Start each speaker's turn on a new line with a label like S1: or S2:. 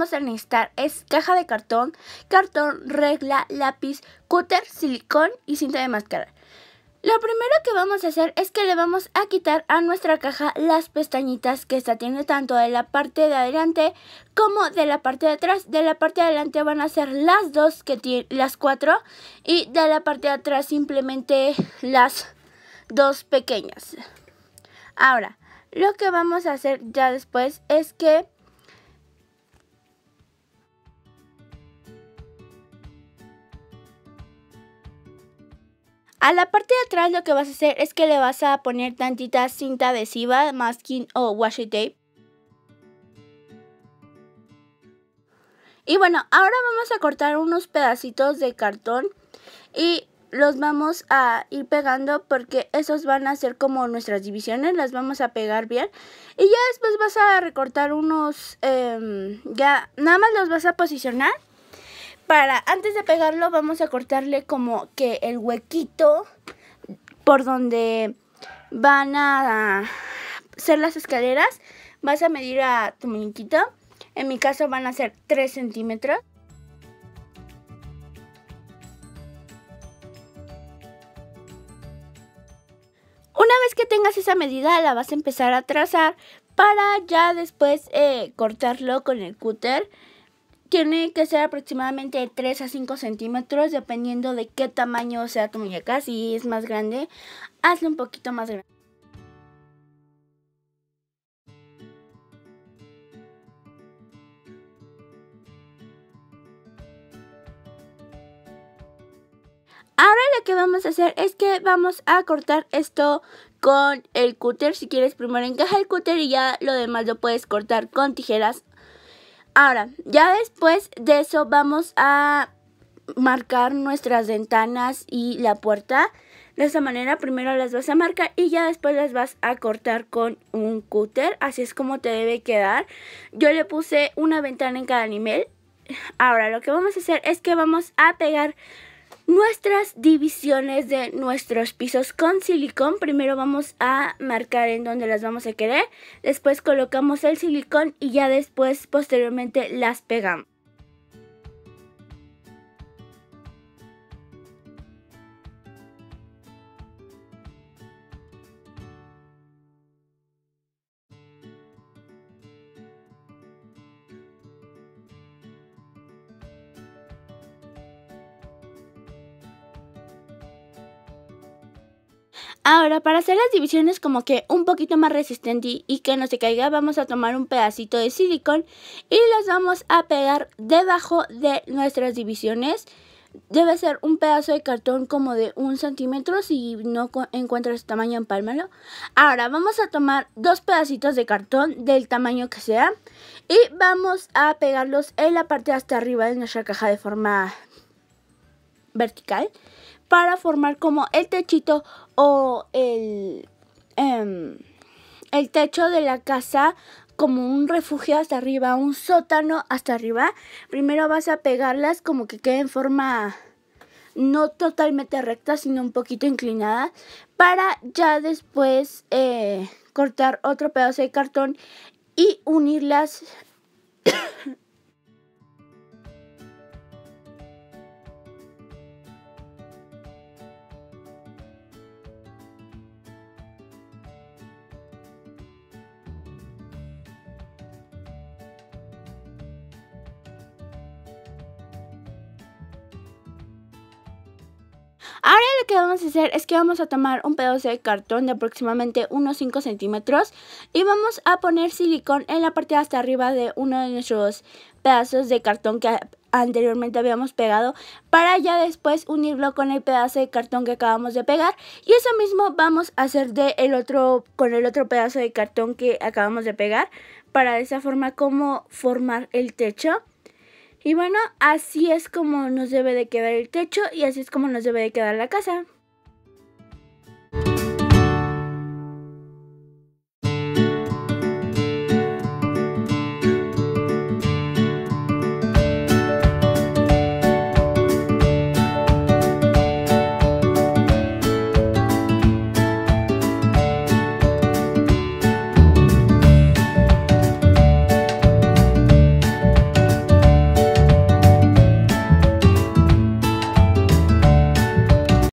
S1: vamos a necesitar es caja de cartón, cartón, regla, lápiz, cúter, silicón y cinta de máscara. Lo primero que vamos a hacer es que le vamos a quitar a nuestra caja las pestañitas que esta tiene tanto de la parte de adelante como de la parte de atrás. De la parte de adelante van a ser las dos que tiene las cuatro y de la parte de atrás simplemente las dos pequeñas. Ahora, lo que vamos a hacer ya después es que A la parte de atrás lo que vas a hacer es que le vas a poner tantita cinta adhesiva, masking o washi tape. Y bueno, ahora vamos a cortar unos pedacitos de cartón y los vamos a ir pegando porque esos van a ser como nuestras divisiones, las vamos a pegar bien. Y ya después vas a recortar unos, em, ya nada más los vas a posicionar para antes de pegarlo vamos a cortarle como que el huequito por donde van a ser las escaleras. Vas a medir a tu muñequito. En mi caso van a ser 3 centímetros. Una vez que tengas esa medida la vas a empezar a trazar para ya después eh, cortarlo con el cúter tiene que ser aproximadamente de 3 a 5 centímetros dependiendo de qué tamaño sea tu muñeca. Si es más grande, hazlo un poquito más grande. Ahora lo que vamos a hacer es que vamos a cortar esto con el cúter. Si quieres primero encaja el cúter y ya lo demás lo puedes cortar con tijeras Ahora, ya después de eso vamos a marcar nuestras ventanas y la puerta. De esa manera primero las vas a marcar y ya después las vas a cortar con un cúter. Así es como te debe quedar. Yo le puse una ventana en cada nivel. Ahora lo que vamos a hacer es que vamos a pegar nuestras divisiones de nuestros pisos con silicón. Primero vamos a marcar en donde las vamos a querer. Después colocamos el silicón y ya después posteriormente las pegamos. Ahora, para hacer las divisiones como que un poquito más resistente y que no se caiga, vamos a tomar un pedacito de silicón y los vamos a pegar debajo de nuestras divisiones. Debe ser un pedazo de cartón como de un centímetro, si no encuentras tamaño empálmalo. Ahora vamos a tomar dos pedacitos de cartón del tamaño que sea y vamos a pegarlos en la parte hasta arriba de nuestra caja de forma vertical para formar como el techito o el, em, el techo de la casa como un refugio hasta arriba, un sótano hasta arriba. Primero vas a pegarlas como que quede en forma no totalmente recta, sino un poquito inclinada, para ya después eh, cortar otro pedazo de cartón y unirlas que vamos a hacer es que vamos a tomar un pedazo de cartón de aproximadamente unos 5 centímetros y vamos a poner silicón en la parte de hasta arriba de uno de nuestros pedazos de cartón que anteriormente habíamos pegado para ya después unirlo con el pedazo de cartón que acabamos de pegar. Y eso mismo vamos a hacer de el otro con el otro pedazo de cartón que acabamos de pegar para de esa forma como formar el techo y bueno, así es como nos debe de quedar el techo y así es como nos debe de quedar la casa.